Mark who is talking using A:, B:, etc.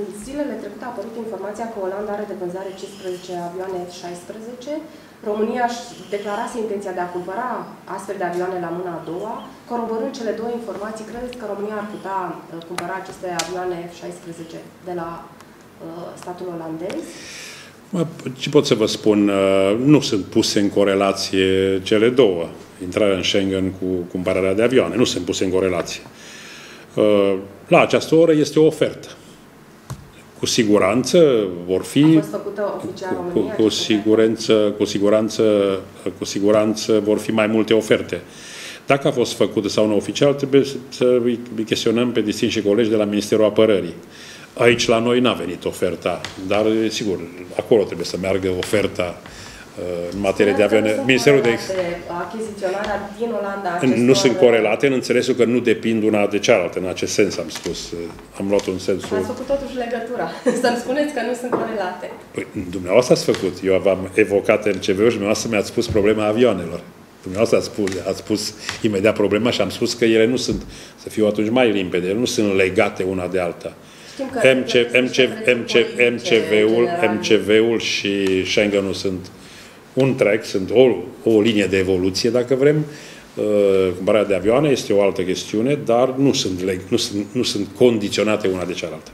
A: În zilele trecute a apărut informația că Olanda are de vânzare 15 avioane F-16. România își declarase intenția de a cumpăra astfel de avioane la mâna a doua. Coroborând cele două informații, credeți că România ar putea uh, cumpăra aceste avioane F-16 de la uh, statul olandez?
B: Ce pot să vă spun? Uh, nu sunt puse în corelație cele două. Intrarea în Schengen cu cumpărarea de avioane. Nu sunt puse în corelație. Uh, la această oră este o ofertă cu siguranță vor fi...
A: A fost făcută oficial
B: cu, cu, cu, siguranță, cu, siguranță, cu siguranță vor fi mai multe oferte. Dacă a fost făcută sau nu oficial, trebuie să îi chestionăm pe distinși colegi de la Ministerul Apărării. Aici la noi n-a venit oferta, dar sigur, acolo trebuie să meargă oferta Uh, în materie de avioane.
A: Ministerul de achiziționarea din Olanda acestor...
B: Nu sunt corelate în înțelesul că nu depind una de cealaltă. În acest sens am spus. Uh, am luat un sens.
A: Ați făcut totuși legătura. Să-mi spuneți că nu sunt corelate.
B: Păi, dumneavoastră ați făcut. Eu am evocat RCV-ul și dumneavoastră mi-ați spus problema avioanelor. Dumneavoastră ați spus, ați spus imediat problema și am spus că ele nu sunt, să fiu atunci mai limpede, ele nu sunt legate una de alta. MC, MC, MC, MCV-ul, MCV-ul și Schengen-ul sunt un track, sunt o, o linie de evoluție, dacă vrem. Uh, cumpărarea de avioane este o altă chestiune, dar nu sunt, nu sunt, nu sunt condiționate una de cealaltă.